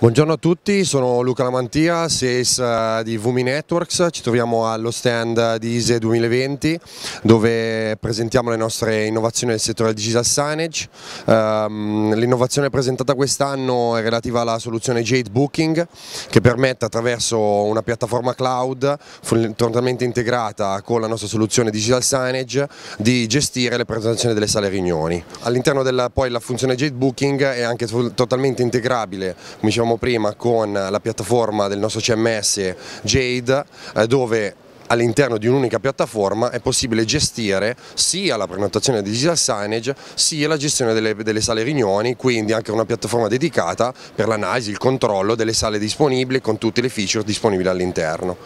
Buongiorno a tutti, sono Luca Lamantia, SES eh, di Vumi Networks, ci troviamo allo stand di ISE 2020 dove presentiamo le nostre innovazioni nel settore digital signage. Um, L'innovazione presentata quest'anno è relativa alla soluzione Jade Booking che permette attraverso una piattaforma cloud totalmente integrata con la nostra soluzione digital signage di gestire le presentazioni delle sale riunioni. All'interno della poi la funzione Jade Booking è anche totalmente integrabile, come diciamo prima con la piattaforma del nostro CMS Jade eh, dove all'interno di un'unica piattaforma è possibile gestire sia la prenotazione di digital signage sia la gestione delle, delle sale riunioni, quindi anche una piattaforma dedicata per l'analisi, il controllo delle sale disponibili con tutte le feature disponibili all'interno.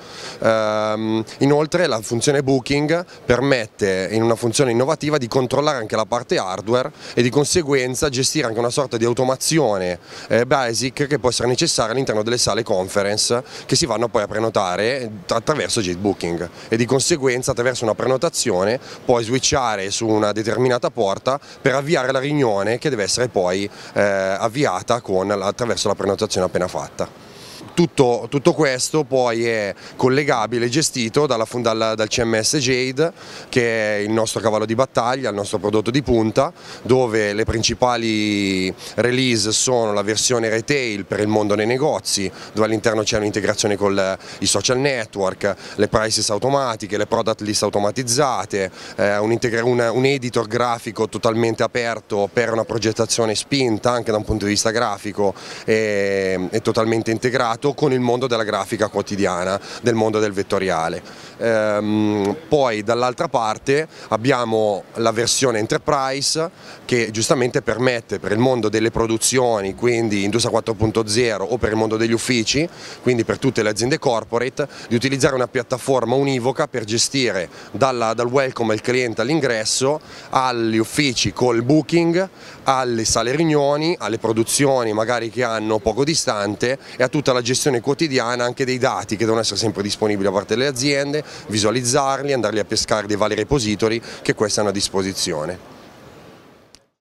Ehm, inoltre la funzione booking permette in una funzione innovativa di controllare anche la parte hardware e di conseguenza gestire anche una sorta di automazione eh, basic che può essere necessaria all'interno delle sale conference che si vanno poi a prenotare attraverso JetBooking booking e di conseguenza attraverso una prenotazione puoi switchare su una determinata porta per avviare la riunione che deve essere poi eh, avviata con, attraverso la prenotazione appena fatta. Tutto, tutto, questo poi è collegabile e gestito dalla, dal, dal, CMS Jade che è il nostro cavallo di battaglia, il nostro prodotto di punta dove le principali release sono la versione retail per il mondo dei negozi dove all'interno c'è un'integrazione con i social network, le prices automatiche, le product list automatizzate, eh, un, un, un editor grafico totalmente aperto per una progettazione spinta anche da un punto di vista grafico e, e totalmente integrato contatto con il mondo della grafica quotidiana, del mondo del vettoriale. Ehm, poi dall'altra parte abbiamo la versione Enterprise che giustamente permette per il mondo delle produzioni, quindi Industria 4.0 o per il mondo degli uffici, quindi per tutte le aziende corporate, di utilizzare una piattaforma univoca per gestire dalla, dal welcome al cliente all'ingresso agli uffici col booking, alle sale riunioni, alle produzioni magari che hanno poco distante e a tutta la gestione quotidiana anche dei dati che devono essere sempre disponibili da parte delle aziende, visualizzarli, andarli a pescare dei vari repository che questi hanno a disposizione.